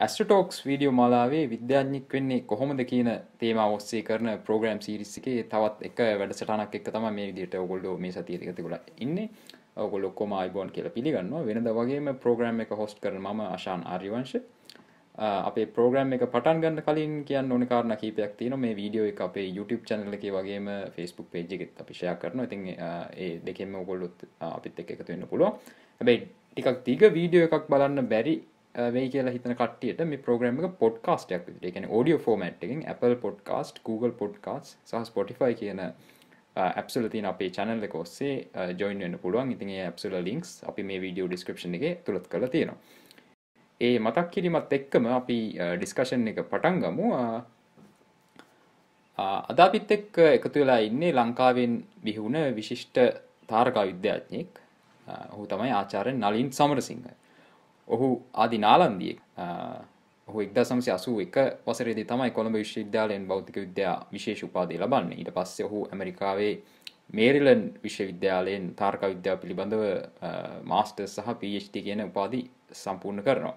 Ask the Talks video මලාවේ විද්‍යාඥික් වෙන්නේ කොහොමද කියන තේම ඔස්සේ කරන ප්‍රෝග්‍රම් සිරිසිකේ තවත් එක වැඩසටනක් එක් තම මේ විදිට ඔගොල්ඩෝ මේ සතියතිකතිකුල ඉන්න. ඔගොලොක්කොම අයිබෝන් කියලා පිළිගන්නවා. වෙනද වගේම ප්‍රෝග්‍රම් එක හොස්ට කරන ම අශාන් ආර්යවංශ අපේ ප්‍රෝග්‍රම් එක පටන් ගන්න කලින් කියන්න ඕන කාරණ කීපයක් තියන මේ වීඩියෝ එක අපේ YouTube චැනල එක වගේම ෆස්බුක් පේජ් එකෙත් අපිෂය කරන ඉතින් ඒ දෙකෙම ඔගොල්ලොත් අපිත් එක එකතු වෙන්න පුළුව හැබැයි ටිකක් තික වීඩියෝ එකක් බලන්න බැරි වෙයි කියලා හිතන කට්ටියට මේ ප්‍රෝග්‍රම එක පොඩ්කාස්ටයක් එකන ෝඩියෝ ෆෝමට් එකින් Apple පොඩ්කාස්ට Google පොඩ්කාස් සහ ස්පොටිෆයි කියන ඇප්සල තින අපේ චැනල් එක ඔස්සේ ජොයින් වෙන්න පුළුවන්. ඉතින් ඇප්සල ලින්ක්ස් අපි මේ වීඩියෝ ඩිස්ක්‍රපෂන් එක තුළත් කළ තියෙනවා. ඒ මතක් කිරීමත් එක්කම අපි ඩිස්කශන් එක පටන් ගමු. අදාපිත් එක්ක එකතු වෙලා ඉන්නේ ලංකාවෙන් බිහුණ විශිෂ්ට තාරකා විද්‍යාඥයෙක්. ඔහු තමයි ආචාරෙන් නලින් සමරසිංහ. ඔහු ආදි නාලන්දියෙක් ඔහු එක්ද සමසි අසූ එක වසරේදි තමයි කොළඹ විශ්වවිද්‍යාලයෙන් බෞතික විද්‍යා විශේෂ උපාදී ලබන්නේ ඊට පස්සේ ඔහු ඇමරිකාවේ මේරිලන් විශ්වවිද්‍යාලයෙන් තාර්ක විද්‍යාව පිළිබඳව මාස්ටර් සහ PhD කියන උපාදි සම්පූර්ණ කරනවා.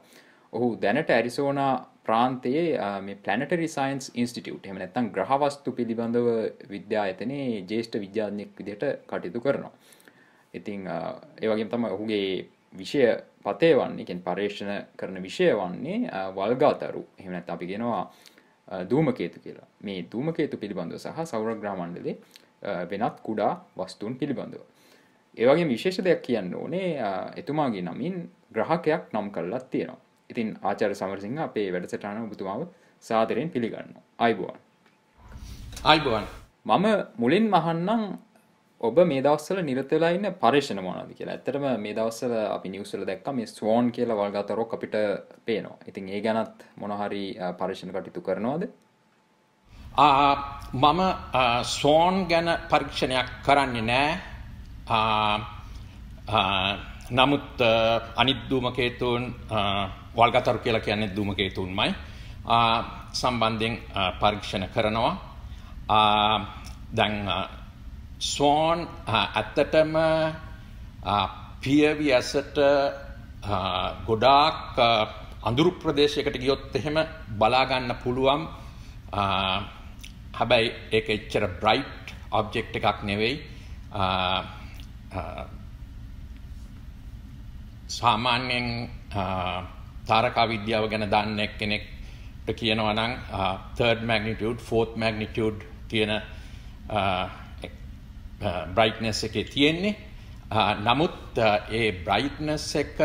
ඔහු දැනට ඇරිසෝනා ප්‍රාන්තයේ මේ පලනටරි සයින්ස් ඉන්ස්ටිටියුට් එම නැත්තම් ග්‍රහවස්තු පිළිබඳව විද්‍යායතනයේ ජේෂ්ඨ විද්‍යාඥයෙක් විදිහට කටයුතු කරනවා. ඉතිං ඒවගේ තම ඔහුගේ විෂය පතේ වන්නේ කෙන් පර්ේෂණ කරන විෂය වන්නේ වල්ගාතරු එහෙමනැත් අපි ගෙනවා දූමකේතු කියලා මේ දූමකේතු පිළිබඳව සහ සෞරග්‍රාමණ්ඩලේ වෙනත් කුඩා වස්තුූන් පිළිබඳව. ඒවගේ විශේෂ දෙයක් කියන්න ඕනේ එතුමාගේ නමින් ග්‍රහකයක් නම් කරලත් තියෙනවා. ඉතින් ආචර සමරසිංහ අපේ වැඩසටාන ඔබතුමාව සාදරයෙන් පිළිගන්න. අයිබුවන්. අයිබුවන්. මම මුලින් මහන්නම් ඔබ මේ දවස්සල නිරතලා ඉන්න පර්ේෂණ මොනද කියලා. ඇතරම මේ දවස්සල අපි නිවසල දැක්ක මේ ස්වෝන් කියලා වල්ගතරොක් අපිට පේනවා. ඉතින් ඒ ගැනත් මොනහරි පර්ේෂණ කටයුතු කරනවාද? මම සෝන් ගැන පරීක්ෂණයක් කරන්නේ නෑ. නමුත් අනිත් දූමකේතුන් වල්ගතරු කියලා කියන්නේ දූමකේතුන්මයි සම්බන්ධයෙන් පරීක්ෂණ කරනවා. දැන් ස්වෝන් ඇත්තටම පියවි ඇසට ගොඩාක් අඳුරු ප්‍රදේශයකට ගියොත් එහෙම බලාගන්න පුළුවන්. හැබැයි ඒක එච්චර බ්‍රයිට් ඔබ්ජෙක්් එකක් නෙවෙයි. සාමාන්‍යයෙන් තාරකා විද්‍යාව ගැන දන්න කෙනෙක්ට කියනවා නම් තර්ඩ මැගනිටියුඩ් ෆෝත් මැගනිටියුඩ් කියන Uh, බ්‍රයිට්නස් එකේ තියෙන්නේ. Uh, නමුත් uh, ඒ බ්‍රයිට්නස් එක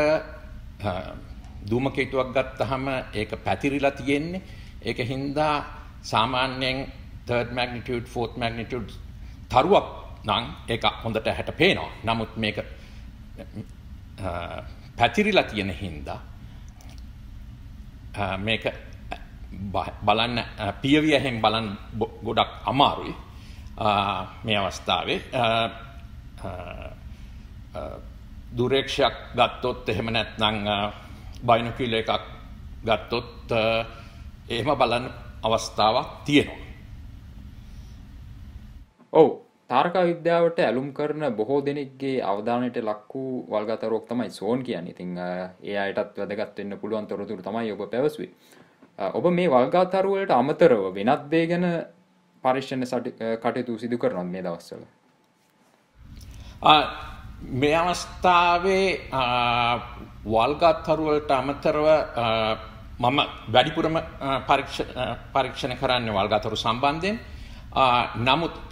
දූමකේතුවක් ගත්තහම ඒක පැතිරිලා තියෙන්නේ. ඒක හින්දා සාමාන්‍යයෙන් තර්ඩ් මැගනිටියුඩ් ෆෝත් මැගනිටියුඩ් තරුවක් නම් ඒක හොඳට හැට පේනවා. නමුත් මේක පැතිරිලා තියෙන හින්දා මේක බලන්න පියවියහෙන් බලන් ගොඩක් අමාරුයි. මේ අවස්ථාවේ දුරේක්ෂයක් ගත්තොත් එහෙම නැත්නම් බයිනොකියුල එකක් ගත්තොත් එහෙම බලන්න අවස්ථාවක් තියෙනවා. ඔව් තාරක විද්‍යාවට ඇලුම් කරන බොහෝ දෙනෙක්ගේ අවධානයට ලක් වූ වල්ගතරුවක් තමයි සෝන් කියන්නේ. ඉතින් ඒ අයටත් වැදගත් වෙන්න පුළුවන් තොරතුරු තමයි ඔබ පැවසුවේ. ඔබ මේ වල්ගාතරුවලට අමතරව වෙනත් දේ ගැන පරිශ්ෂණ කටයුතු සිදු කරනොත් මේ දවස්සල මේ අවස්ථාවේ වල්ගත්හරුවලට අමතරව මම වැඩිපුරම පරීක්ෂණ කරන්න වල්ගතරු සම්බන්ධයෙන්. නමුත්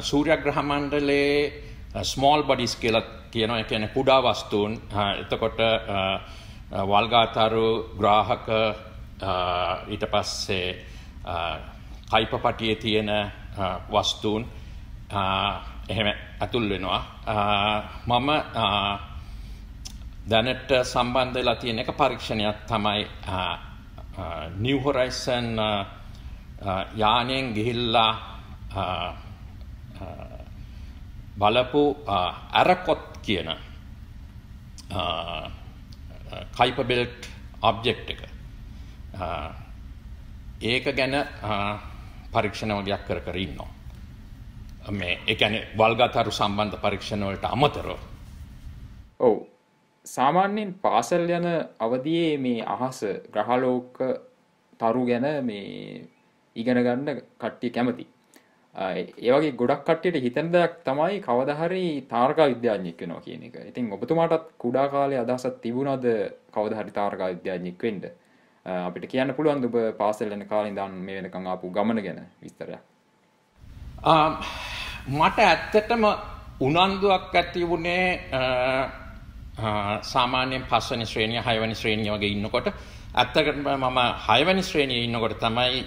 සූරයග්‍රහමණ්ඩලේ ස්මෝල් බඩිස් කියලත් කියනවා කියන කුඩා වස්තුූන් එතකොට වල්ගාතරු ග්‍රාහක ඊට පස්සේ කයිපපටියේ තියෙන වස්තුූන් එහෙම ඇතුල් වෙනවා. මම දැනට සම්බන්ධලා තියෙන එක පරීක්ෂණයක් තමයි නිවහොරයිසන් යානයෙන් ගිහිල්ලා බලපු ඇරකොත් කියන කයිපබෙල්ට් ඔබ්ජෙක්් එක. ඒක ගැන පරීක්ෂණ වගයක් කර කර ඉන්නවා. මේ එකන වල්ගතරු සම්බන්ධ පරීක්ෂණවලට අමතරව. ඔවු. සාමාන්‍යයෙන් පාසල් යන අවදියේ මේ අහස ග්‍රහලෝක තරු ගැන මේ ඉගෙන ගන්න කට්ටිය කැමති. ඒවගේ ගොඩක් කට්ටියට හිතන දෙයක් තමයි කවදහරි තාර්කා විද්‍යාඥික් වෙනවා කියන එක. ඉතින් ඔබතුමාටත් කුඩා කාලේ අදහසත් තිබුණද? කවදහරි තාර්කා විද්‍යාඥික් වෙන්ඩ Äh, අපිට කියන්න පුළුවන් දුබ පාසල්ලන කාලින් දන් මේ වෙනකං ආපු ගමන ගැන විස්තරයක් මට ඇත්තටම උනන්දුවක් ඇති වුණේ සාමාන්‍යයෙන් පස්වනි ශ්‍රේණිය හයවනි ශ්‍රේණිය වගේ ඉන්නකොට. ඇත්තකට මම හයවනි ශ්‍රේණිය ඉන්නකොට තමයි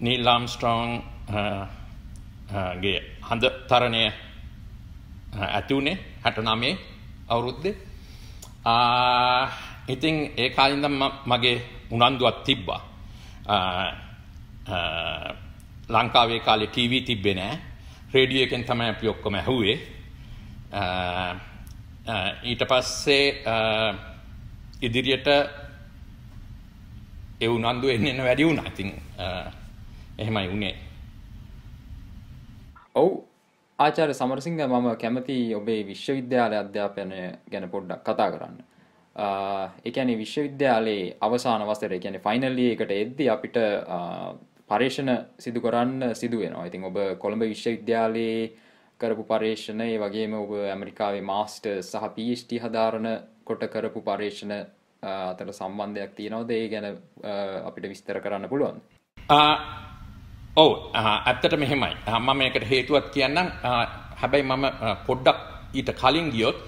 නීල් ආම්ස්ට්‍රෝන් ගේ හඳ තරණය ඇතිවුණේ හැට නමේ අවුරුද්දේ. ඉතින් ඒ කාලින්දම් මගේ උනන්දුවත් තිබ්බා ලංකාවේ කාලේ ටීවී තිබ්බේ නෑ රේඩියෝ එකෙන් තමයි අපි ඔක්කොම ඇහුවේ ඊට පස්සේ ඉදිරියට ඒ උනන්දු එන්න එන්න වැඩි වුණා. ඉතින් එහෙමයි වුණේ. ඔව් ආචාර්ය සමරසිංහ මම කැමති ඔබේ විශ්වවිද්‍යාලය අධ්‍යාපනය ගැන පොඩ්ඩක් කතා කරන්න. ඒ කියන්නේ විශ්වවිද්‍යාලයේ අවසාන වසරේ කියන්නේ ෆයිනල් එකට එද්දි අපිට පර්යේෂණ සිදු කරන්න සිදු වෙනවා. ඉතින් ඔබ කොළඹ විශ්වවිද්‍යාලයේ කරපු පර්යේෂණ ඒ වගේම ඔබ ඇමරිකාවේ මාස්ටර්ස් සහ PhD හදාරන කොට කරපු පර්යේෂණ අතර සම්බන්ධයක් තියෙනවද ඒ ගැන අපිට විස්තර කරන්න පුළුවන්. ඔව් ඇත්තට මෙහෙමයි. මම මේකට හේතුවක් කියන්නම්. හැබැයි මම පොඩ්ඩක් ඊට කලින් ගියොත්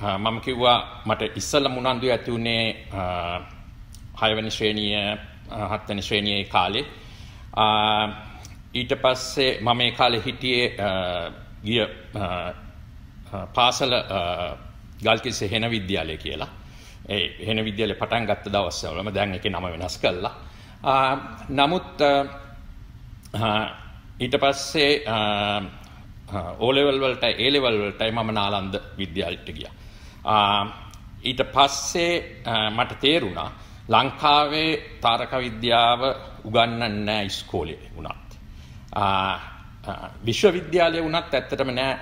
මම කිව්වා මට ඉස්සල්ල මුණන්දු ඇති වුණේ හයවැනි ශ්‍රේණිය හත්වැනි ශ්‍රේණියයේ කාලේ. ඊට පස්සේ මම ඒ කාලේ හිටියේ ගිය පාසල ගල්කිස්ස හෙන විද්‍යාලය කියලා. ඒ හෙන විද්‍යාලය පටන් ගත්ත දවස්වලම දැන් එකේ නම වෙනස් කළා. නමුත් ඊට පස්සේ ඕලෙවල් වලට ඒ ලෙවල් වලටයි මම නාලන්ද විද්‍යාලයට ගියා. ඊට පස්සේ මට තේරුණා ලංකාවේ තාරක විද්‍යාව උගන්වන්නේ නැහැ ඉස්කෝලේ වුණත්. විශ්වවිද්‍යාලය වුණත් ඇත්තටම නෑ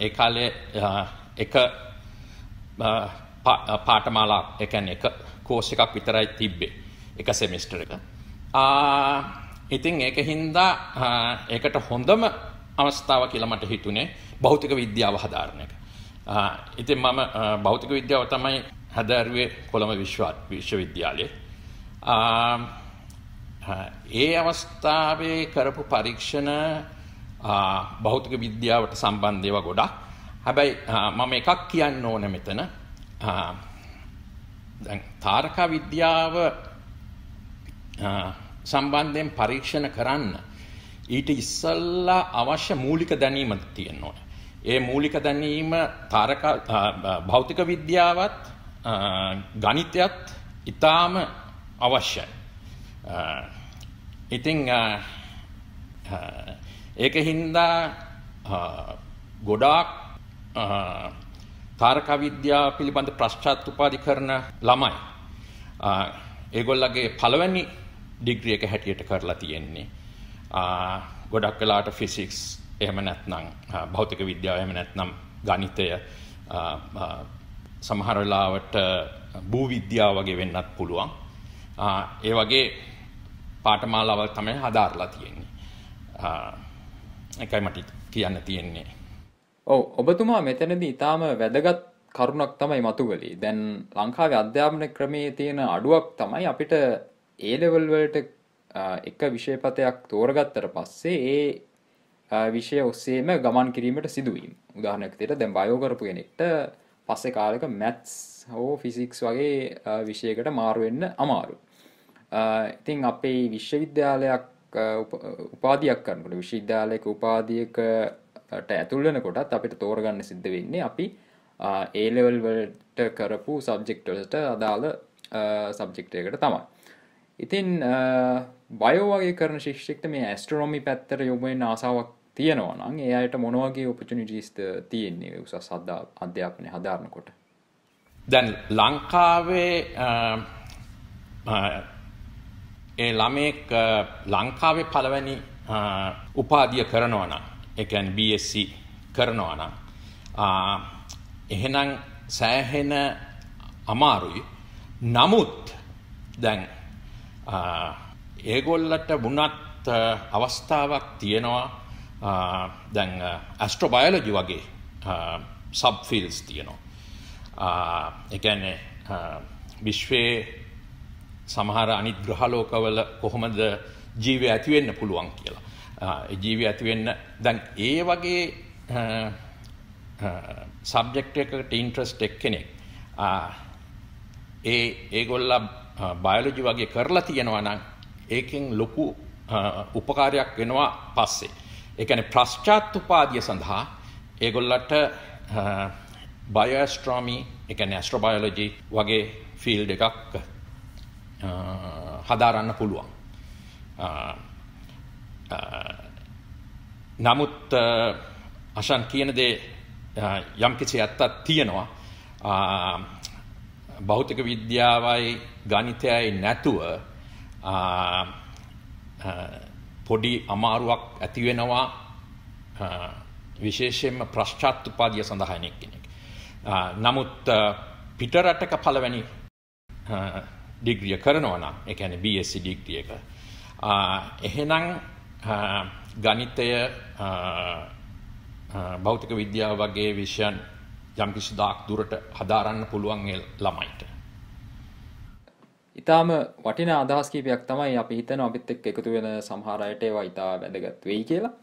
ඒ කාලේ එක පාටමාලා එකන් එක කෝස් එකක් විතරයි තිබ්බේ එක සෙමිස්ටර් එක. ඉතින් ඒක හින්දා ඒකට හොඳම අවස්ථාව කියලා මට හිතුනේ භෞතික විද්‍යාව හදාරණ එක. ඉතින් මම භෞතික විද්‍යාව තමයි හැදෑරුවේ කොළඹ විශ්වවිද්‍යාලයේ. ඒ අවස්ථාවේ කරපු පරීක්ෂණ භෞතික විද්‍යාවට සම්බන්ධයව ගොඩක්. හැබැයි මම එකක් කියන්න ඕන මෙතන තාරකා විද්‍යාව සම්බන්ධයෙන් පරීක්ෂණ කරන්න ඊට ඉස්සල්ලා අවශ්‍ය මූලික දැනීම තියෙන්න ඕන. ඒ මූලික දැනීම තාරක භෞතික විද්‍යාවත් ගණිතයත් ඉතාම අවශ්‍යයි. ඉතිං ඒක හින්දා ගොඩාක් තාරක විද්‍යා පිළිබඳ ප්‍රශ්චාත් උපාධි කරන ළමයි. ඒගොල්ලගේ පළවැනි ඩිග්‍රිය එක හැටියට කරලා තියෙන්නේ. ගොඩක් වෙලාට ෆිසික්ස් එහෙම නැත්නම් භෞතික විද්‍යාව එහෙම නැත්නම් ගණිතය සමහර වෙලාවට භූ විද්‍යාව වගේ වෙන්නත් පුළුවන්. ඒ වගේ පාඨමාලාවල් තමයි හදාarලා තියෙන්නේ. එකයි මට කියන්න තියෙන්නේ. ඔව් ඔබතුමා මෙතනදී ඊටාම වැදගත් කරුණක් තමයි මතුකලේ. දැන් ලංකාවේ අධ්‍යාපන ක්‍රමයේ තියෙන අඩුවක් තමයි අපිට A level වලට එක විෂයපතයක් තෝරගත්තට පස්සේ ඒ විෂය ඔස්සේම ගමන් කිරීමට සිදුවීම. උදාහරණයක් විදිහට දැන් බයෝ කරපු කෙනෙක්ට පස්සේ කාලෙක මැත්ස් හෝ ෆිසික්ස් වගේ විෂයකට මාරු වෙන්න අමාරුයි. ඉතින් අපේ විශ්වවිද්‍යාලයක් උපාධියක් කරනකොට විශ්වවිද්‍යාලයක උපාධියකට ඇතුල් වෙනකොටත් අපිට තෝරගන්න සිද්ධ වෙන්නේ අපි ඒ ලෙවල් වලට කරපු සබ්ජෙක්ට් වලට අදාළ සබ්ජෙක්ට් එකකට තමයි. ඉතින් බයෝ වගේ කරන ශිෂ්‍යෙක්ට මේ ඇස්ට්‍රොනොමි පැත්තට යොමු වෙන්න ආසාවක් තියෙනවා නම් ඒ අයට මොන වගේ ඔපචුනිටිස්ද තියෙන්නේ උසස් අධ්‍යාපනය හදාරනකොට. දැන් ලංකාවේ ඒ ළමෙක් ලංකාවේ පළවැනි උපාධිය කරනවා නම් ඒ කියන්නේ BSc කරනවා නම් එහෙනම් සෑහෙන අමාරුයි. නමුත් දැන් ඒගොල්ලට වුණත් අවස්ථාවක් තියෙනවා දැන් ඇස්ට්‍රෝබයලජි වගේ සබ්ෆිල්ස් තියෙනවා. එකන්නේ විශ්වයේ සමහර අනිත් ග්‍රහලෝකවල කොහොමද ජීවය ඇතිවෙන්න පුළුවන් කියලා. ජීවය ඇතිවෙන්න දැන් ඒ වගේ සබ්ජෙක්් එකට ඉන්ට්‍රස්ට් එක් කෙනෙක් ඒ ඒගොල්ල බයලෝජි වගේ කරලා තියෙනවා නම් ඒකෙන් ලොකු උපකාරයක් වෙනවා පස්සේ. එකන ප්‍රශ්චාත් උපාදිය සඳහා ඒගොල්ලට බයස්ට්‍රෝමි එකන ඇස්ට්‍රෝබයලෝජි වගේ ෆිල්ඩ එකක් හදාරන්න පුළුවන්. නමුත් අශන් කියන දේ යම් කිසි ඇත්තත් තියෙනවා භෞතික විද්‍යාවයි ගනිතයයි නැතුව පොඩි අමාරුවක් ඇතිවෙනවා විශේෂයෙන්ම ප්‍රශ්චාත්තුපාදිය සඳහායනෙක් කෙනෙක්. නමුත් පිටරටක පලවැනි ඩිග්‍රිය කරනවන එකන BSC ඩිග්‍රිය එක. එහෙනම් ගනිතය භෞතික විද්‍යාව වගේ විෂයන් යම් කිසි දාක් දුරට හදාරන්න පුළුවන් ළමයිට. ඉතාම වටින අදහස් කීපයක් තමයි අපි හිතන අපිත් එක් එකතු වෙන සමහරයට ඒවා ඉතා වැදගත් වෙයි කියලා.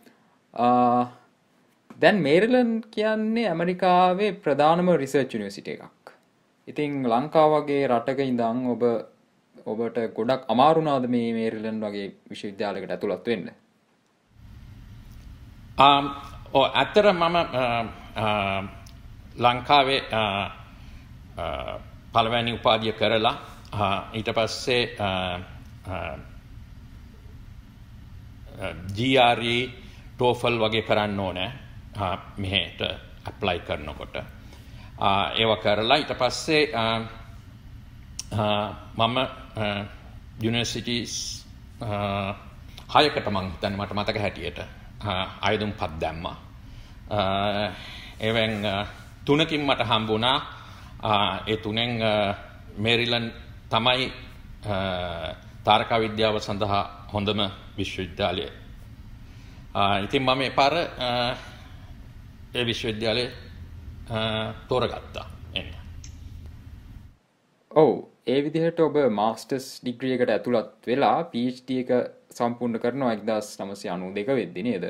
දැන් මේරලන් කියන්නේ ඇමරිකාවේ ප්‍රධානම රිසර්ච් නිවසිට එකක්. ඉතිං ලංකා වගේ රටක ඉඳං ඔබ ඔබට ගොඩක් අමාරුනාද මේ මේරලන් වගේ විශ්වවිද්‍යාලකට ඇතුළත් වෙන්න. ඕ ඇත්තර මම ලංකාවේ පළවැනි උපාදිය කරලා ඊට පස්සේ ජරී ටෝෆල් වගේ කරන්න ඕනෑ මෙහෙට ඇප්ලයි කරනකොට. ඒව කරලා ඊට පස්සේ මම යුනිසිටස් හයකට මං තැන මට මතක හැටියට අයදුම් පත් දැම්මා. එවැන් තුනකින් මට හම්බුණා ඒ තුනෙන් මේරිලන් තමයි තාරකා විද්‍යාව සඳහා හොඳම විශ්වවිද්‍යාලය. ඉතින් මම එපාර ඒ විශ්වවිද්‍යාලය තෝරගත්තා එන්න. ඔවු ඒ විදිහට ඔබ මාස්ටර්ස් ඩිග්‍රියකට ඇතුළත් වෙලා PhD එක සම්පූර්ණ කරනවා එක්දස් නමසය අනු දෙක වෙද්දි නේද.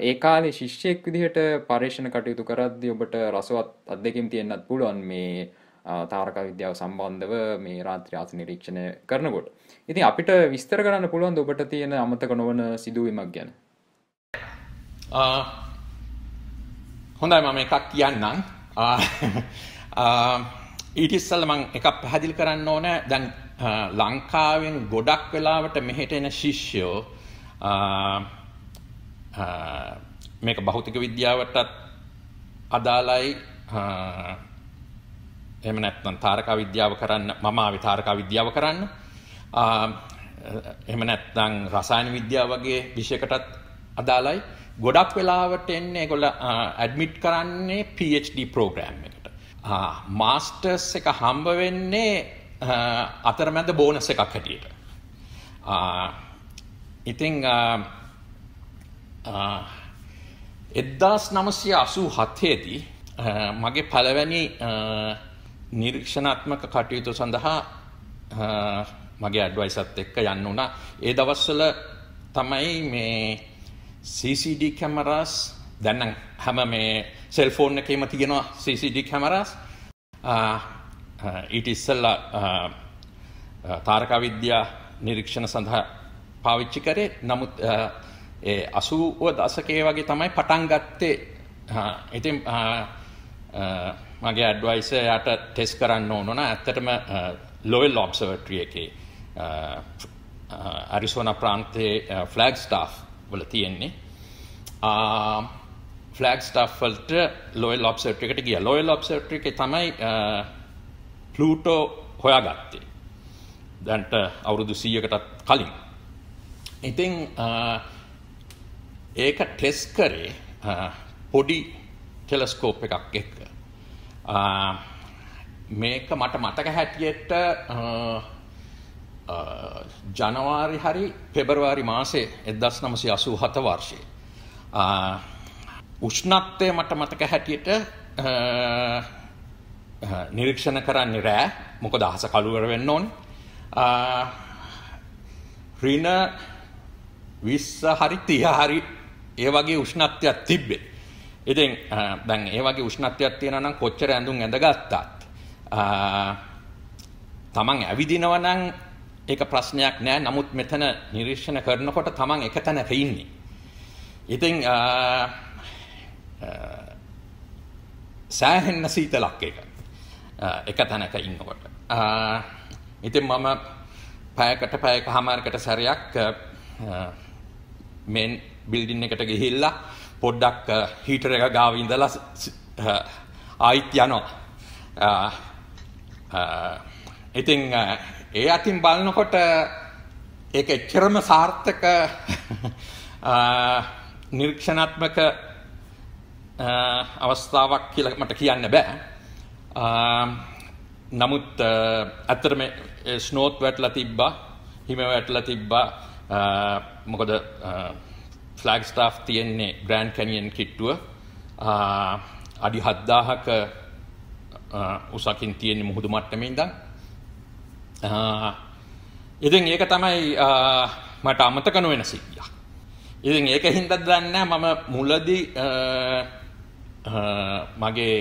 ඒ කාලේ ශිෂ්‍යයෙක් විදිහට පර්ේෂණ කටයුතු කරද්දි ඔබට රසවත් අත්දකින් තියෙන්න්නත් පුළුවන් මේ තාරක විද්‍යාව සම්බන්ධව මේ රාත්‍රයාස නිරීක්ෂණය කරනකොට. ඉතින් අපිට විස්තර කරන්න පුළුවන් ඔබට තියෙන අමතක නොවන සිදුවීමක් ගැන. හොඳයි මම එකක් කියන්නම්. ඊටිස්සල් මං එකක් පැහැදිල් කරන්න ඕන දැන් ලංකාවෙන් ගොඩක් වෙලාවට මෙහෙට එන ශිෂ්‍යයෝ මේක බෞතික විද්‍යාවටත් අදාළයි එහෙම නැත්නම් තාරකා විද්‍යාව කරන්න මම ආවේ තාරකා විද්‍යාව කරන්න. එහෙම නැත්නම් රසායන විද්‍යාව වගේ විෂයකටත් අදාළයි. ගොඩක් වෙලාවට එන්නේ ඒගොල්ල ඇඩ්මිට් කරන්නේ PhD ප්‍රෝග්‍රෑම් එකට. මාස්ටර්ස් එක හම්බ වෙන්නේ අතරමැද බෝනස් එකක් හැටියට. ඉතිං එද්දාස් නමසය අසූ හත්හේදී මගේ පළවැනි නිරීක්ෂණාත්මක කටයුතු සඳහා මගේ අඩ්වයිසත් එක්ක යන්න වුණා ඒ දවස්වල තමයි මේ CCD කැමරස් දැන්නම් හැම මේ සෙල්ෆෝන් එකේම තියෙනවා CCD කැමරස්. ඊට ඉස්සල්ලා තාරකා විද්‍යා නිරීක්ෂණ සඳහා පාවිච්චි කරේ. නමුත් ඒ අසුව දසකේ වගේ තමයි පටන් ගත්තේ. ඉතින් මගේ ඇඩ්වයිස යට ටෙස් කරන්න ඕනන ඇත්තටම ලොවල් ඔබ්සවට්‍රිය එකේ අරිසෝන ප්‍රාන්තයේ ෆ්ලග් ස්ටාෆ් වල තියෙන්නේ. ෆලග් ස්ටාෆල්ට ලොයල් ඔබ්සට් එකට ගිය. ලොයල් ඔබ්සට් එක තමයි පලූටෝ හොයාගත්තේ. දැන්ට අවුරුදු සීයකටත් කලින්. ඉතිං ඒක ටෙස් කරේ පොඩි ටෙලස්කෝප් එකක් එක්ක. මේක මට මතක හැටියට ජනවාරි හරි පෙබරවාරි මාසේ එදස් නමසි අසූ හත වර්ෂය. උෂ්ණත්වය මට මතක හැටියට නිරීක්ෂණ කරන්නේ රෑ. මොක දහස කළුවර වෙන්න ඕන්. රින විස්ස හරි තිය හරි ඒ වගේ උෂ්ණත්වයක් තිබ්බේ. ඉතින් දැන් ඒ වගේ උෂ්ණත්වයක් තියෙනවා නම් කොච්චර ඇඳුම් ඇඳගත්තත් තමන් ඇවිදිනව නම් ඒක ප්‍රශ්නයක් නෑ නමුත් මෙතන නිරීක්ෂණ කරනකොට තමන් එක තැනක ඉන්නේ. ඉතින් සෑහෙන්න සීතලක් එක එක තැනක ඉන්නකොට. ඉතින් මම පැයකට පැයක හමාරකට සැරයක් මෙන් බිල්ඩින් එකට ගිහිල්ලා පොඩ්ඩක් හීටර එක ගාව ඉඳලා ආයිත් යනවා. ඉතින් ඒ අතින් බලනකොට ඒක එච්චරම සාර්ථක නිරීක්ෂණාත්මක අවස්ථාවක් කියලා මට කියන්න බෑ. නමුත් ඇත්තටම ස්නෝත් වැටලා තිබ්බා, හිම වැටලා තිබ්බා. මොකද ෆ්ලැග් ස්ටාෆ් තියෙන්නේ ග්‍රෑන්ඩ් කැනියන් කිට්ටුව. අඩි 7000ක උසකින් තියෙන්නේ මුහුදු මට්ටමේ ඉඳන්. ඉතින් ඒක තමයි මට අමතක නොවන සිද්ධියක්. ඉතින් ඒක හින්දා දන්නේ මම මුලදී මගේ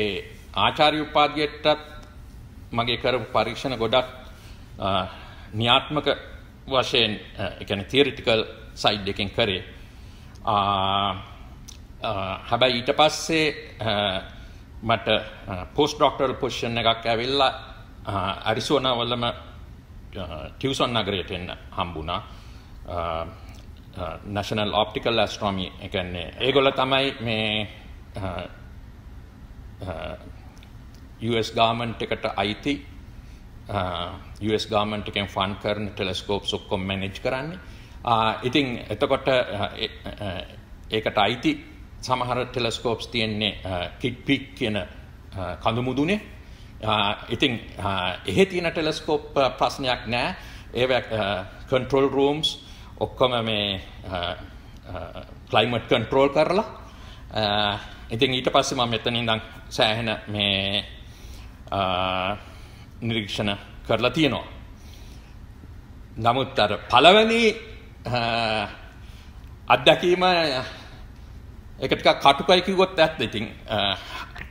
ආචාර්ය උපාධියටත් මගේ කරපු පරීක්ෂණ ගොඩක් න්‍යාත්මක වශයෙන් ඒ කියන්නේ තියරිටිකල් සයිඩ් එකෙන් කරේ. හැබැයි ඊට පස්සේ මට පෝස්ට් ඩොක්ටරල් පොසිෂන් එකක් ඇවිල්ලා ඇරිසෝනා වලම ටියවසන් නගරයට එන්න හම්බුණා. නැෂනල් ඔප්ටිකල් ඇස්ට්‍රොමි එකන්නේ ඒගොල්ල තමයි මේ US ගාමන්ට් එකට අයිති US ගාමන්ට් එකෙන් ෆන් කරන ටෙලස්කෝප්ස් ඔක්කොම මැනේජ් කරන්නේ. ඉතින් එතකොට ඒකට අයිති සමහර ටෙලස්කෝප්ස් තියෙන්නේ කිට් පික් කියන කඳු මුදුනේ. ඉතින් එහෙ තියෙන ටෙලස්කෝප් ප්‍රශ්නයක් නෑ. ඒව කන්ට්‍රෝල් රූම්ස් ඔක්කොම මේ ක්ලයිමට් කන්ට්‍රෝල් කරලා ඉතින් ඊට පස්සේ මම මෙතන ඉඳන් සෑහෙන මේ නිරීක්ෂණ කරලා තියෙනවා. නමුත් අර පළවෙනි අත්දැකීම ඒක ටිකක් කටුකයි කිව්වොත් ඇත්ත ඉතින්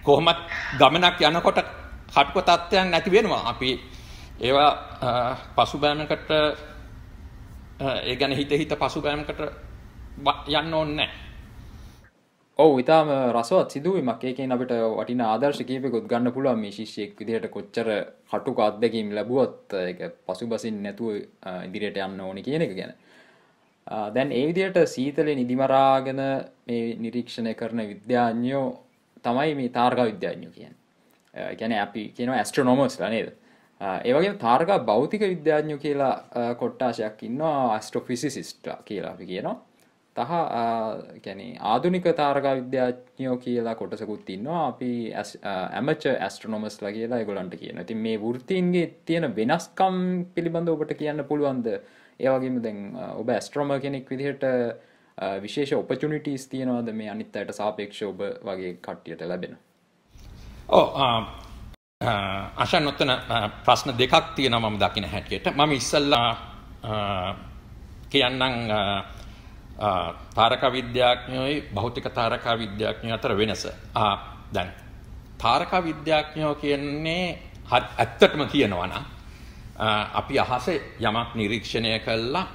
කොහොමත් ගමනක් යනකොට කටුක තත්ත්වයන් නැති වෙනවා. අපි ඒවා පසුබෑමකට ඒ ගැන හිත හිත පසුබෑමකට යන්න ඕනේ නැහැ. ඔව් ඉතාම රසවත් සිදුවීමක් ඒකෙන් අපිට වටින ආදර්ශ කීපයකුත් ගන්න පුළුවන් මේ ශිෂ්‍යයෙක් විදිහට කොච්චර කටුක අත්දැකීම් ලැබුවොත් ඒක පසුබසින් නැතුව ඉදිරියට යන්න ඕනේ කියන එක ගැන. දැන් ඒ විදිහට සීතලේ නිදිමරාගෙන මේ නිරීක්ෂණය කරන විද්‍යාඥයෝ තමයි මේ තාර්කා විද්‍යාඥයෝ කියන්නේ. කියන්නේ අපි කියනවා ඇස්ට්‍රොනොමර්ස්ලා නේද? ඒ වගේම තාරකා භෞතික විද්‍යාඥයෝ කියලා කොට්ටාශයක් ඉන්නවා ඇස්ට්‍රොෆිසිසිස්ට්ලා කියලා අපි කියනවා. තහ ගැන ආදුනික තාරකා විද්‍යාඥයෝ කියලා කොටසකුත් ඉන්නවා අපි ඇමච ඇස්ට්‍රනොමස්ලා කියලා ගොලන්ට කියන ති මේ වෘතින්ගේ තියෙන වෙනස්කම් පිළිබඳ ඔබට කියන්න පුළුවන්ද ඒවගේම දැන් ඔබ ඇස්ට්‍රෝම කෙනෙක් විදිහට විශේෂ ඔපචනිටස් තියෙනවාද මේ අනිත් අයට සාපේක්ෂ ඔබ වගේ කට්ටියට ලැබෙන ඕ අශන් ඔත්තන ප්‍රශ්න දෙකක් තියෙන මම දකින හැටියට මම ඉස්සල්ලා කියන්නම් තාරකා විද්‍යාඥයෝයි භෞතික තාරකා විද්‍යාඥයෝ අතර වෙනස. දැන් තාරකා විද්‍යාඥයෝ කියන්නේ ඇත්තටම කියනවා නම් අපි අහසේ යමක් නිරීක්ෂණය කළා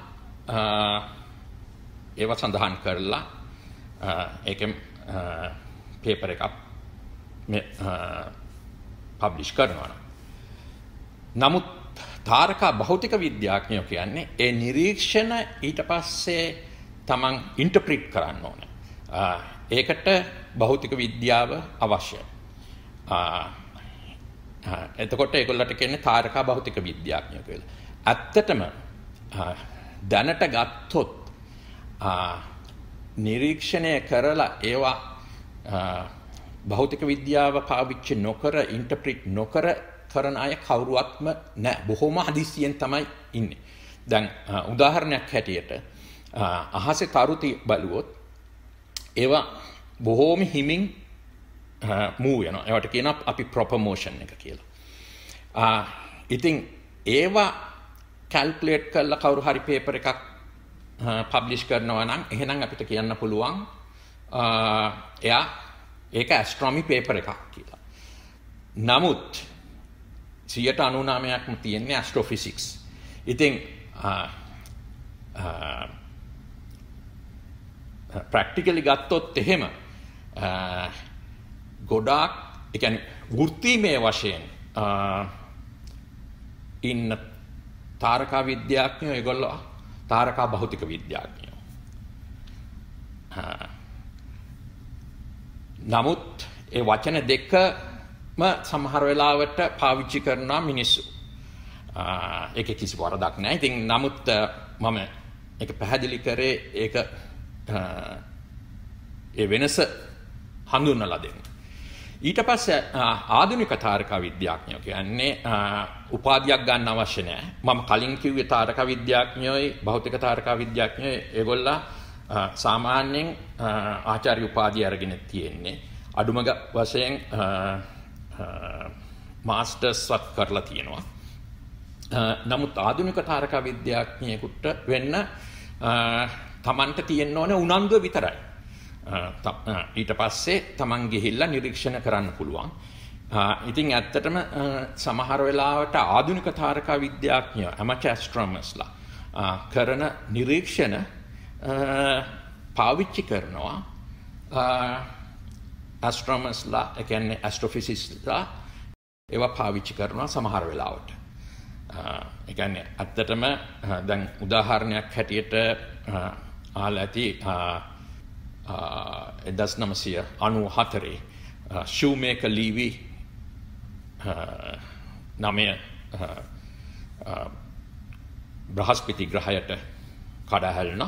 ඒව සඳහන් කරලා ඒකෙන් පේපර් එකක් පබ්ලිෂ් කරනවා. නමුත් තාරකා භෞතික විද්‍යාඥයෝ කියන්නේ ඒ නිරීක්ෂණ ඊට පස්සේ තමන් ඉන්ටප්‍රිට් කරන්න ඕන. ඒකට භෞතික විද්‍යාව අවශ්‍යයි. එතකොට ඒගොල්ලට කියන්නේ තාරකා භෞතික විද්‍යාඥයෝ කියලා. ඇත්තටම දැනට ගත්තොත් නිරීක්ෂණය කරලා ඒවා භෞතික විද්‍යාව පාවිච්චි නොකර ඉන්ටර්ප්‍රිට් නොකර කරන අය කවුරුවත්ම නෑ බොහොම හදිස්සියෙන් තමයි ඉන්නේ. දැන් උදාහරණයක් හැටියට අහසේ තරුති බලුවොත් ඒවා බොහෝම හිමින් මූ වෙන ඒවට කියන අපි ප්‍රොපමෝෂන් එක කියලා. Uh, ඉතින් ඒවා කැල්කුලේට් කරලා කවුරු හරි පේපර් එකක් uh, පබ්ලිෂ් කරනවා නම් එහෙනම් අපිට කියන්න පුළුවන් uh, එයා ඒක ඇස්ට්‍රොමි පේපර් එකක් කියලා. නමුත් සියට අනුනාමයක්ම තියෙන්නේ ඇස්ට්‍රෝෆිසික්ස්. ඉතින් ප්‍රක්ටිකලි ගත්තොත් එහෙම ගොඩාක් එකැන වෘත්තිමය වශයෙන් ඉන්න තාරකා විද්‍යාඥයෝ ඒගොල්ල තාරකා භෞතික විද්‍යාඥයෝ. නමුත් ඒ වචන දෙකම සමහර වෙලාවට පාවිච්චි කරනවා මිනිස්සු. ඒක කිසි වරදක් නෑ. ඉතින් නමුත් මම ඒක පැහැදිලි කරේ ඒක ඒ වෙනස හඳුන්වලා දෙන්න. ඊට පස්සේ ආධුනික තාරකා විද්‍යාඥයෝ කියන්නේ උපාධියක් ගන්න අවශ්‍ය නැහැ. මම කලින් කිව්වේ තාරකා විද්‍යාඥයෝයි භෞතික තාරකා විද්‍යාඥයෝයි ඒගොල්ලා සාමාන්‍යයෙන් ආචාර්ය උපාධිය අරගෙන තියෙන්නේ. අඩුම වශයෙන් මාස්ටර්ස්වත් කරලා තියෙනවා. නමුත් ආධුනික තාරකා විද්‍යාඥයෙකුට වෙන්න තමන්ට තියෙන්න ඕනේ උනන්දුව විතරයි. ඊට පස්සේ තමන් ගිහිල්ලා නිරීක්ෂණ කරන්න පුළුවන්. ඉතින් ඇත්තටම සමහර වෙලාවට ආධුනික තාරකා විද්‍යාඥයෝ ඇමචර් ඇස්ට්‍රොනොමර්ස්ලා කරන නිරීක්ෂණ පාවිච්චි කරනවා ඇස්ට්‍රොනොමර්ස්ලා ඒ කියන්නේ ඇස්ට්‍රොෆිසිස්ට්ලා ඒවා පාවිච්චි කරනවා සමහර වෙලාවට. ඒ කියන්නේ ඇත්තටම දැන් උදාහරණයක් හැටියට ආල ඇති එදස් නමසය අනු හතරේ ශූමයක ලීවී නමය බ්‍රහස්පිති ග්‍රහයට කඩහැල්න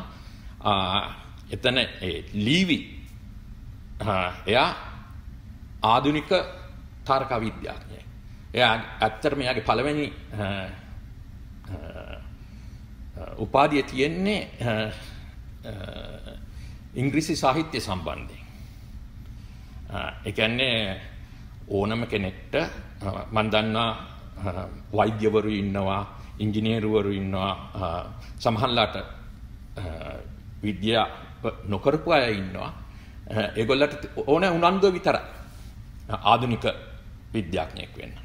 එතන ලීවි එයා ආදුනික තාර්ක විද්‍යාඥය එයා ඇත්තට මෙයාගේ පළවෙනි උපාදිය තියෙන්නේ ඉංග්‍රීසි සාහිත්‍ය සම්බන්ධයෙන්. එකන්නේ ඕනම කෙනෙක්ට මන්දන්නා වෛද්‍යවරු ඉන්නවා ඉංජිනේරුවරු ඉන්නවා සමහල්ලාට විද්‍යා නොකරපු අය ඉන්නවා ඒගොල්ලට ඕන උනන්දුව විතර ආධුනික විද්‍යාඥයෙක් වෙන්න.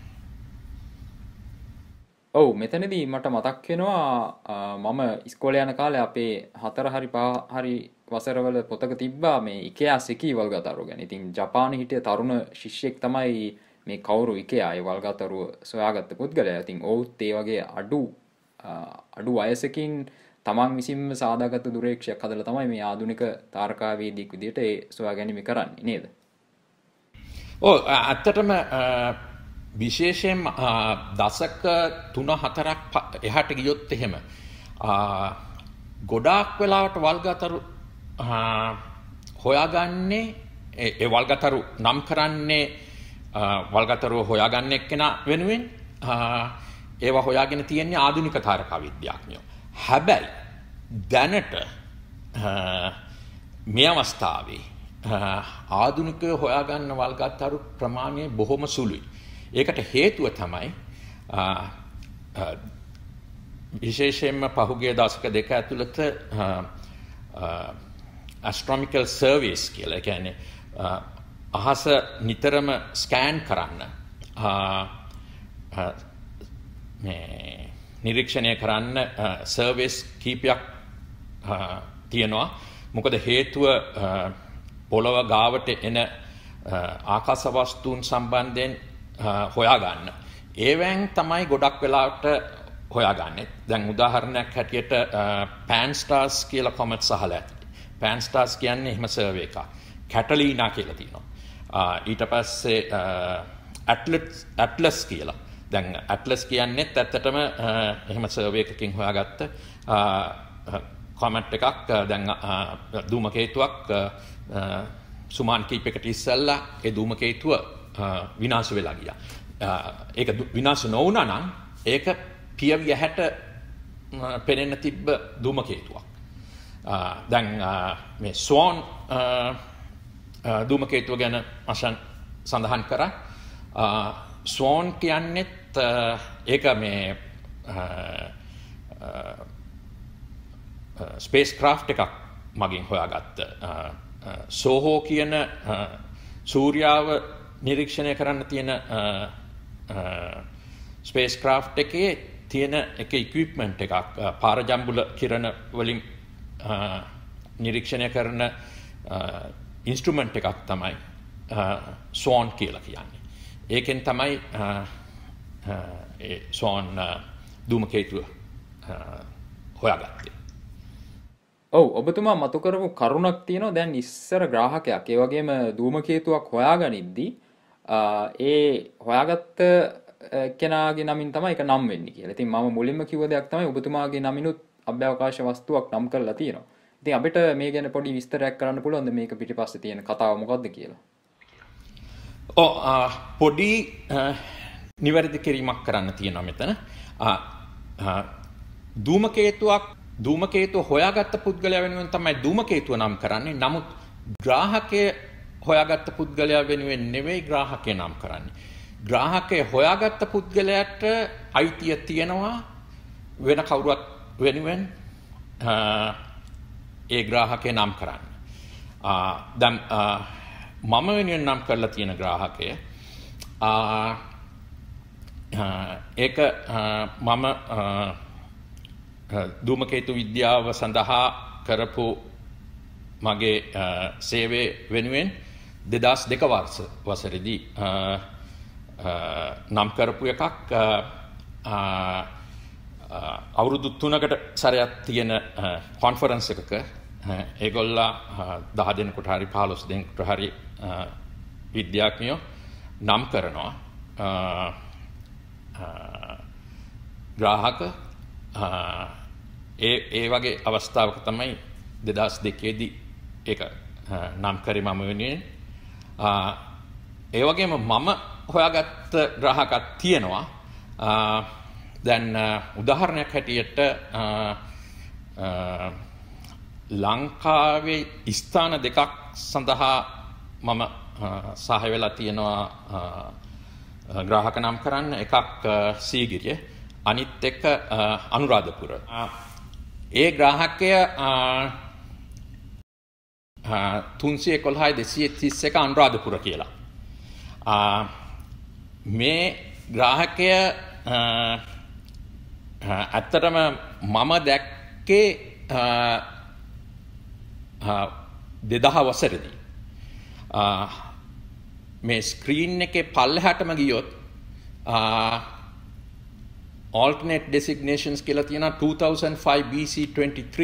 ඔවු මෙතනදී මට මතක් වෙනවා මම ඉස්කෝල යන කාලේ අපේ හතර හරි පා හරි වසරවල පොතක තිබ්බා මේ ඉකයා සෙකී වල්ගතරු ගැන ඉතින් ජපාන හිටිය තරුණ ශිෂ්‍යෙක් තමයි මේ කවුරු එකයා අය වල්ගතරුව සොයාගත්ත පුද්ගලය. ඉතින් ඔවුත් ඒ වගේ අඩු අඩු අයසකින් තමන් විසින්ම සාදාගත දුරේක්ෂයක් හදල තමයි මේ ආදුනික තාර්කාවේදීක් විදිට ඒ සොයා ගැනීම කරන්නේ නේද? ඕ ඇත්තටම විශේෂයෙන් දසක තුන හතරක් එහට ගියොත් එහෙම ගොඩාක් වෙලාවට වල්ගතරු හොයාගන්නේ ඒ වල්ගතරු නම් කරන්නේ වල්ගතරුව හොයාගන්න එක්කෙන වෙනුවෙන් ඒවා හොයාගෙන තියෙන්නේ ආධුනික තාරකා විද්‍යාඥයෝ. හැබැයි දැනට මේ අවස්ථාවේ ආධුනිකය හොයාගන්න වල්ගත්තරු ප්‍රමාණය බොහොම සුළුයි. ඒකට හේතුව තමයි විශේෂයෙන්ම පහුගේ දශක දෙක ඇතුළත ඇස්ට්‍රොමිකල් සර්විස් කියලා කියන්නේ uh, අහස නිතරම ස්කෑන් කරන්න uh, uh, නිරීක්ෂණය කරන්න සර්විස් කීපයක් තියෙනවා මොකද හේතුව පොළොව ගාවට එන ආකාසවස්තුූන් සම්බන්ධයෙන් හොයාගන්න. ඒවැන් තමයි ගොඩක් වෙලාට හොයාගන්න දැන් උදාහරණයක් හැටියට පෑන්ස්ටාස් කියල කොමත් සහල ඇති. පෑන්ස්ටාස් කියන්නේ එහෙම සර්ව එක. කැටලීනා කියලා තියෙනවා. ඊට පස්සේ ඇටලස් කියලා. දැන් ඇටලස් කියන්නෙත් ඇත්තටම එහෙම සර්ව එකකින් හොයාගත්ත කොමට් එකක් දැන් දූමකේතුවක් සුමාන් කීපයකට ඉස්සල්ලා ඒ ධූමකේතුව විනාශ වෙලා ගියා. ඒක විනාශ නොවුණා නම් ඒක පියවිය හැට පෙනෙන්න තිබ්බ ධූමකේතුවක්. Ah, දැන් ah, මේ ස්වෝන් ah, ධූමකේතුව ගැන අශන් සඳහන් කරා. ස්වෝන් කියන්නෙත් ඒක මේ ස්පේස් ක්‍රාෆ් එකක් මගින් හොයාගත්ත සෝහෝ කියන සූර්යාව නිරීක්ෂණය කරන්න තියෙන ස්පේස් ක්‍රාෆ් එකේ තියෙන එක ඉක්විප්මන්ට් එකක් පාරජම්බුල කිරණ වලින් නිරීක්ෂණය කරන ඉන්ස්ට්‍රුමන්ට් එකක් තමයි සෝන් කියලා කියන්නේ. ඒකෙන් තමයි සෝන් දූමකේතුව හොයාගත්තේ. ඔව් ඔබතුමා මතු කරපු කරුණක් තියෙනවා දැන් ඉස්සර ග්‍රාහකයක් ඒ වගේම ධූමකේතුවක් හොයාගනිද්දී ඒ හොයාගත්ත කෙනාගේ නමින් තමයි ඒක නම් වෙන්නේ කියලා. ඉතින් මම මුලින්ම කිව්ව දෙයක් තමයි ඔබතුමාගේ නමිනුත් අභ්‍යවකාශ වස්තුවක් නම් කරලා තියෙනවා. ඉතින් අපිට මේ ගැන පොඩි විස්තරයක් කරන්න පුළුවන්ද මේක පිටිපස්සේ තියෙන කතාව මොකක්ද කියලා? ඔව් පොඩි නිවැරදි කිරීමක් කරන්න තියෙනවා මෙතන. ධූමකේතුවක් ධූමකේතුව හොයාගත්ත පුද්ගලයා වෙනුවෙන් තමයි ධූමකේතුව නම් කරන්නේ. නමුත් ග්‍රාහකය හොයාගත්ත පුද්ගලයා වෙනුවෙන් නෙවෙයි ග්‍රාහකය නම් කරන්නේ. ග්‍රාහකය හොයාගත්ත පුද්ගලයාට අයිතිය තියෙනවා වෙන කවුරුවත් වෙනුවෙන් ඒ ග්‍රාහකය නම් කරන්න. දැන් මම වෙනුවෙන් නම් කරලා තියෙන ග්‍රාහකය ඒක මම ධූමකේතු විද්‍යාව සඳහා කරපු මගේ සේවය වෙනුවෙන් දෙදස් දෙක වර්ස වසරදී නම් කරපු එකක් අවුරුදු තුනකට සරයක් තියෙන කොන්ෆරන්ස් එකක ඒගොල්ලා දහ දෙනකොට හරි පහලොස් දෙනකොට හරි විද්‍යාඥයෝ නම් කරනවා. ග්‍රාහක ඒ ඒ වගේ අවස්ථාවක තමයි දෙදස් දෙකේදී ඒක නම් කරි මම වෙනුවෙන්. ඒ වගේම මම හොයාගත්ත ග්‍රහකත් තියෙනවා. දැන් උදාහරණයක් හැටියට ලංකාවේ ස්ථාන දෙකක් සඳහා මම සහය වෙලා තියෙනවා ග්‍රාහක නම් කරන්න. එකක් සීගිරිය අනිත් එක අනුරාධපුර. ඒ ග්‍රාහකය තුන්සිය කොල්හයි දෙසිය තිස්ස එක අනුරාධපුර කියලා. මේ ග්‍රාහකය ඇත්තටම මම දැක්කේ දෙදහ වසරදී. මේ ස්ක්‍රීන් එක පල්ලහැටම ගියොත් alternate designations කියලා තියෙනවා 2005 BC23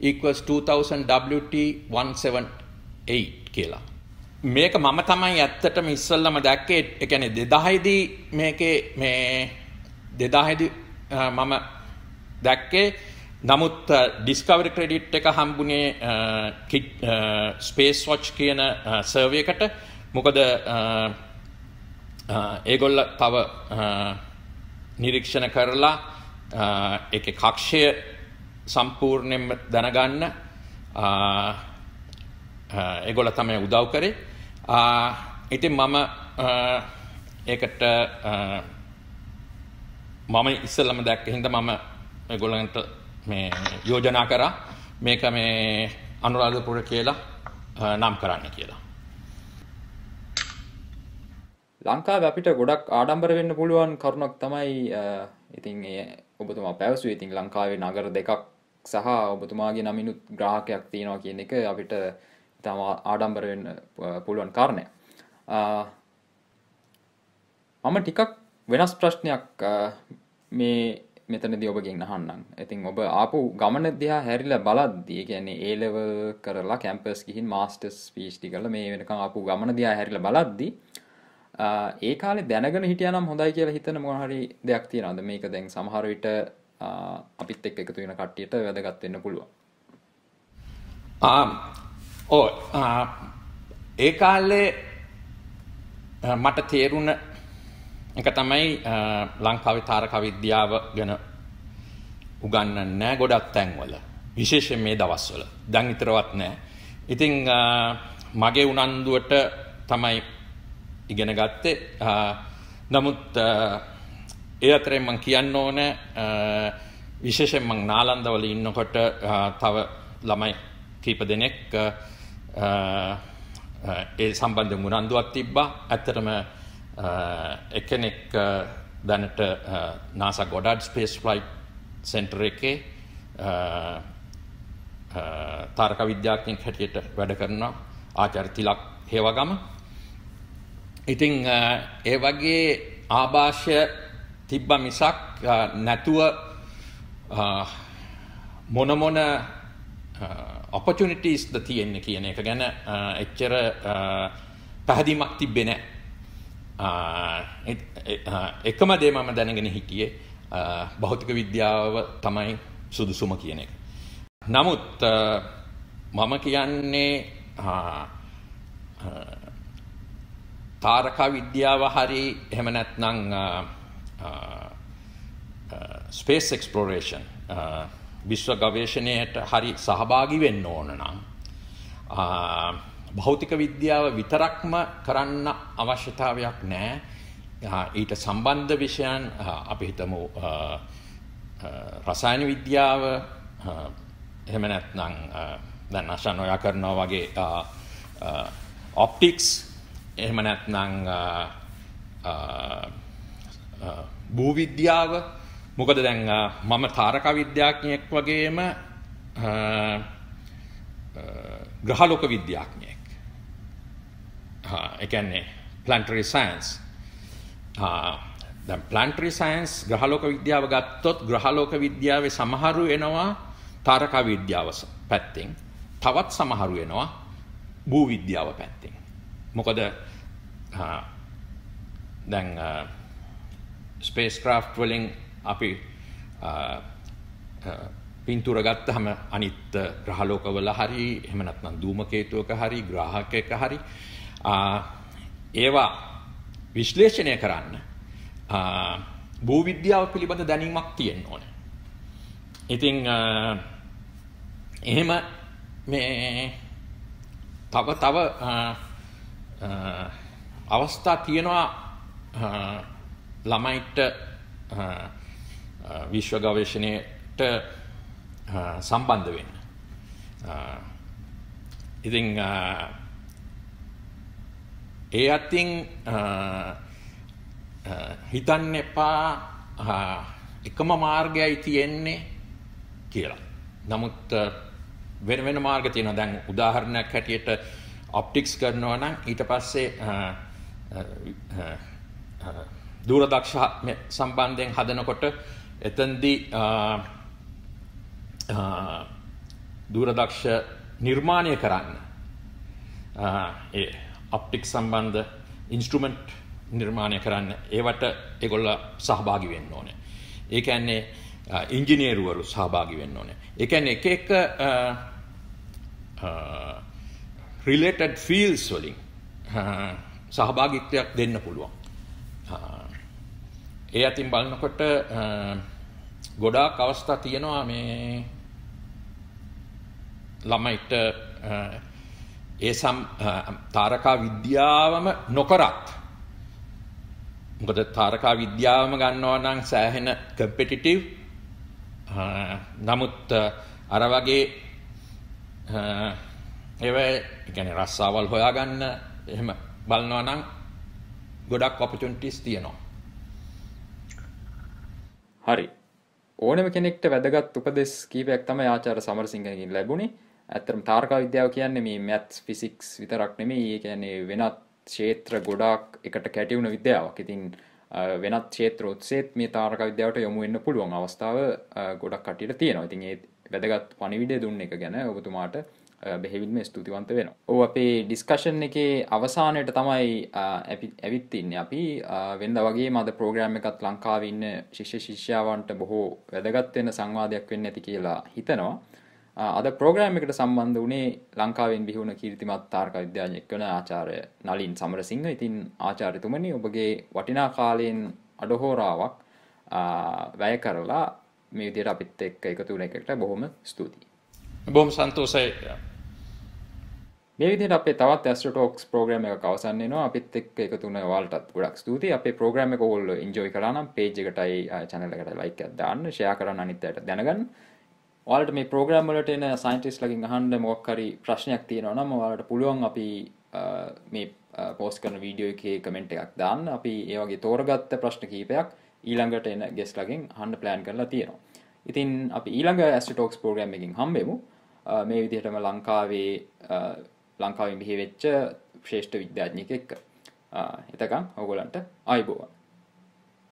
equals 2000 WT 178 කියලා. මේක මම තමයි ඇත්තටම ඉස්සල්ලාම දැක්කේ ඒ කියන්නේ 2000 දී මේකේ මේ 2000 දී මම දැක්කේ. නමුත් ඩිස්කවරි ක්‍රෙඩිට් එක හම්බුනේ ස්පේස් වොච් කියන සර්වය එකට. මොකද ඒගොල්ල තව නිරීක්ෂණ කරලා එක කක්ෂය සම්පූර්ණයෙන්ම දැනගන්න එගොල තමයි උදව් කරේ. ඉතින් මම ඒකට මම ඉස්සල්ලම දැක්ක හින්ද මම එගොලන්ට මේ යෝජනා කරා මේක මේ අනුරාධපුර කියලා නම් කරන්න කියලා. ලංකාව අපිට ගොඩක් ආඩම්බර වෙන්න පුළුවන් කරුණක් තමයි ඉතින් ඔබතුමා පැවසු ඉතින් ලංකාවේ නගර දෙකක් සහ ඔබතුමාගේ නමිනුත් ග්‍රාහකයක් තියෙනවා කියන එක අපිට තම ආඩම්බර වෙන්න පුළුවන් කාරණය මම ටිකක් වෙනස් ප්‍රශ්නයක් මේ මෙතනදී ඔබගෙන් අහන්නම්. ඉතින් ඔබ ආපු ගමන දිහා හැරිලා බලද්දී කියන්නේ ඒලෙව කරලා කැම්පස් ගිහින් මාස්ටර්ස් පීච්ඩි කරලා මේ වෙනකම් ආපු ගමන දිහා හැරිලා බලද්දී ඒ කාලේ දැනගෙන හිටියනම් හොඳයි කියලා හිතන මොන හරි දෙයක් තියනවද? මේක දැන් සමහර විට අපිත් එක්ක එකතු වෙන කට්ටියට වැදගත් වෙන්න පුළුවන්. ඕ ඒ කාලේ මට තේරුණ එක තමයි ලංකාවේ තාරක විද්‍යාව ගැන උගන්නන්නේ නැහැ ගොඩක් තැන්වල. විශේෂයෙන් මේ දවස්වල. දැන් විතරවත් නැහැ. ඉතින් මගේ උනන්දුවට තමයි ඉගෙන ගත්තේ. නමුත් ඒ අතරේ මම කියන්න ඕන විශේෂයෙන් මම නාලන්දවල ඉන්නකොට තව ළමයි කීප දෙනෙක් ඒ සම්බන්ධ උනන්දුවක් තිබ්බා. ඇත්තටම එක්කෙනෙක් දැනට NASA Goddard Space Flight Center එකේ තාරක විද්‍යාඥයෙක් හැටියට වැඩ කරනවා ආචාර්ය තිලක් හේවගම. ඉතින් ඒ වගේ ආభాෂය තිබ්බ මිසක් නැතුව මොන මොන opportunities ද තියෙන්නේ කියන එක ගැන එච්චර පැහැදීමක් තිබ්බේ නැහැ. එකම දේ මම දැනගෙන හිටියේ භෞතික විද්‍යාව තමයි සුදුසුම කියන එක. නමුත් මම කියන්නේ තාරකා විද්‍යාව හරි එහෙම නැත්නම් ස්පේස් එක්ස්ප්ලෝරේෂන් විශ්ව ගවේෂණයට හරි සහභාගි වෙන්න ඕන නම් භෞතික විද්‍යාව විතරක්ම කරන්න අවශ්‍යතාවයක් නැහැ ඊට සම්බන්ධ විෂයන් අපි හිතමු රසායන විද්‍යාව එහෙම නැත්නම් දැන් අශන් ඔයා කරනවා වගේ ඔප්ටික්ස් එහෙම නැත්නම් භූවිද්‍යාව මොකද දැන් මම තාරක විද්‍යාඥයෙක් වගේම ග්‍රහලෝක විද්‍යාඥයෙක්. ඒ කියන්නේ planetary science. දැන් planetary science ග්‍රහලෝක විද්‍යාව ගත්තොත් ග්‍රහලෝක විද්‍යාවේ සමහරු එනවා තාරක විද්‍යාව පැත්තෙන්. තවත් සමහරු එනවා භූ විද්‍යාව පැත්තෙන්. මොකද දැන් ස්පේස් ක්‍රාෆ්ට් වලින් අපි පින්තුර ගත්තහම අනිත් ග්‍රහලෝකවල හරි එහෙම නැත්නම් ධූමකේතුවක හරි ග්‍රාහකයක හරි ඒවා විශ්ලේෂණය කරන්න භූවිද්‍යාව පිළිබඳ දැනීමක් තියෙන්න ඕනේ. ඉතින් එහෙම මේ තව තව අවස්ථා තියෙනවා ළමයිට විශ්ව ගවේෂණයට සම්බන්ධ වෙන්න. ඉතින් ඒ අතින් හිතන්න එපා එකම මාර්ගයයි තියෙන්නේ කියලා. නමුත් වෙන වෙන මාර්ග තියෙනවා. දැන් උදාහරණයක් හැටියට ඔප්ටික්ස් කරනවා නම් ඊට පස්සේ දූරදක්ෂ සම්බන්ධයෙන් හදනකොට එතනදී දූරදක්ෂ නිර්මාණය කරන්න ඒ ඔප්ටික් සම්බන්ධ ඉන්ස්ට්‍රුමන්ට් නිර්මාණය කරන්න ඒවට ඒගොල්ල සහභාගි වෙන්න ඕනේ. ඒ කියන්නේ ඉංජිනේරුවරු සහභාගි වෙන්න ඕනේ. ඒ කියන්නේ එක එක රිලේටඩ් ෆීල්ඩ්ස් වලින් සහභාගීත්වයක් දෙන්න පුළුවන්. ඒ අතින් බලනකොට ගොඩාක් අවස්ථා තියෙනවා මේ ළමයිට ඒ සම් තාරකා විද්‍යාවම නොකරත්. මොකද තාරකා විද්‍යාවම ගන්නවා නම් සෑහෙන කම්පිටිටිව් නමුත් අර වගේ ඒව කියන්නේ රස්සාවල් හොයාගන්න එහෙම බලනවා නම් ගොඩක් ඔපචුනිටිස් තියෙනවා. හරි. ඕනම කෙනෙක්ට වැදගත් උපදෙස් කීපයක් තමයි ආචාර සමරසිංහකින් ලැබුණේ. ඇත්තරම තාර්කා විද්‍යාව කියන්නේ මේ මැත්ස් ෆිසික්ස් විතරක් නෙමෙයි ඒ කියන්නේ වෙනත් ක්ෂේත්‍ර ගොඩාක් එකට කැටිවුණ විද්‍යාවක්. ඉතින් වෙනත් ක්ෂේත්‍ර ඔස්සේත් මේ තාරක විද්‍යාවට යොමු වෙන්න පුළුවන් අවස්ථාව ගොඩක් කටියට තියෙනවා. ඉතින් ඒ වැදගත් පණිවිඩය දුන්න එක ගැන ඔබතුමාට බෙහෙවින්ම ස්තුතිවන්ත වෙන. ඕ අපේ ඩිස්කශන් එක අවසානයට තමයි ඇවිත්තින්නේ අපි වෙන්ද වගේ මද ප්‍රෝග්‍රෑම් එකත් ලංකාවන්න ශිෂ්‍ය ශිෂ්‍යාවන්ට බොහෝ වැදගත්වෙන සංවාධයක් වෙන්න ඇති කියලා හිතනවා. අද ප්‍රෝග්‍රෑම් එකට සම්බන්ධ වනේ ලංකාවෙන් බිහුණ කීර්තිමත් තාර්ක විද්‍යාඥයෙක් වන ආචාරය නලින් සමරසිංහ ඉතින් ආචාරිතුමනි ඔබගේ වටිනා කාලයෙන් අඩහෝරාවක් වැය කරලා මේ විදියට අපිත් එක්ක එකතු වෙන එකට බොහොම ස්තුතියි. බොහොම සන්තෝෂයි. මේ විදිහට අපේ තවත් ඇස්ට්‍රෝ ටොක්ස් ප්‍රෝග්‍රෑම් එකක් අවසන් වෙනවා. අපිත් එක්ක එකතු වුණ ඔයාලටත් ගොඩක් ස්තුතියි. අපේ ප්‍රෝග්‍රෑම් එක ඕගොල්ලෝ එන්ජොයි කරා නම් පේජ් එකටයි channel එකට ලයික් එකක් දාන්න, ෂෙයා කරන්න අනිත් අයට දැනගන්න. ඔයාලට මේ ප්‍රෝග්‍රෑම් වලට එන සයින්ටිස්ට්ලකින් අහන්න මොකක් හරි ප්‍රශ්නයක් තියෙනවා නම් ඔයාලට පුළුවන් අපි මේ පෝස්ට් කරන වීඩියෝ එකේ කමෙන්ට් එකක් දාන්න. අපි ඒ වගේ තෝරගත්ත ප්‍රශ්න කිහිපයක් ඊළඟට එන ගෙස්ට්ලකින් අහන්න ප්ලෑන් කරලා තියෙනවා. ඉතින් අපි ඊළඟ ඇස්ට්‍රෝ ටොක්ස් ප්‍රෝග්‍රෑම් එකකින් හම්බෙමු. මේ විදිහටම ලංකාවේ ලංකාවෙන් බිහිවෙච්ච ශ්‍රේෂ්ඨ විද්‍යාඥයෙක් එක්ක එතකම් ඔයගොල්ලන්ට ආයුබෝවන්